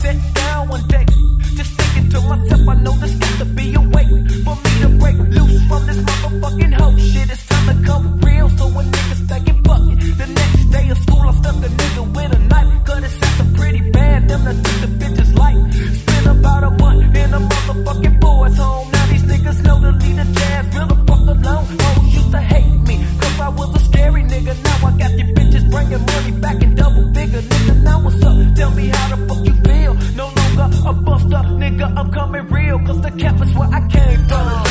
sit down one day. Just thinking to myself, I know this got to be a way for me to break loose from this motherfucking. Cause the camp is where I came from.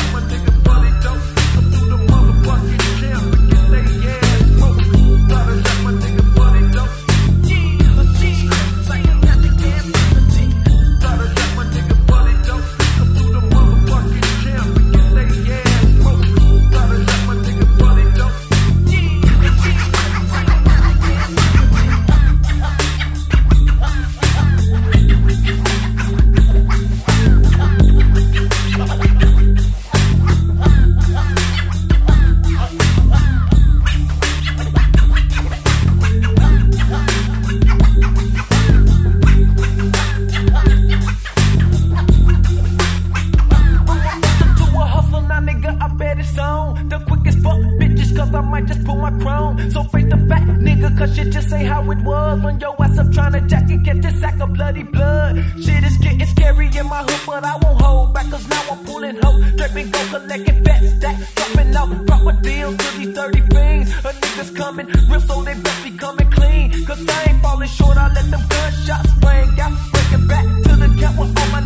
Cause I might just pull my chrome. So face the fact, nigga, cause shit just ain't how it was. When your ass up trying to jack and catch a sack of bloody blood. Shit is getting scary in my hood, but I won't hold back, cause now I'm pulling hope. Dripping, go collecting fat stacks, dropping out proper deals to these 30 fiends. A niggas coming real, so they best be coming clean. Cause I ain't falling short, I let them gunshots ring out. Breaking back to the camp with all my.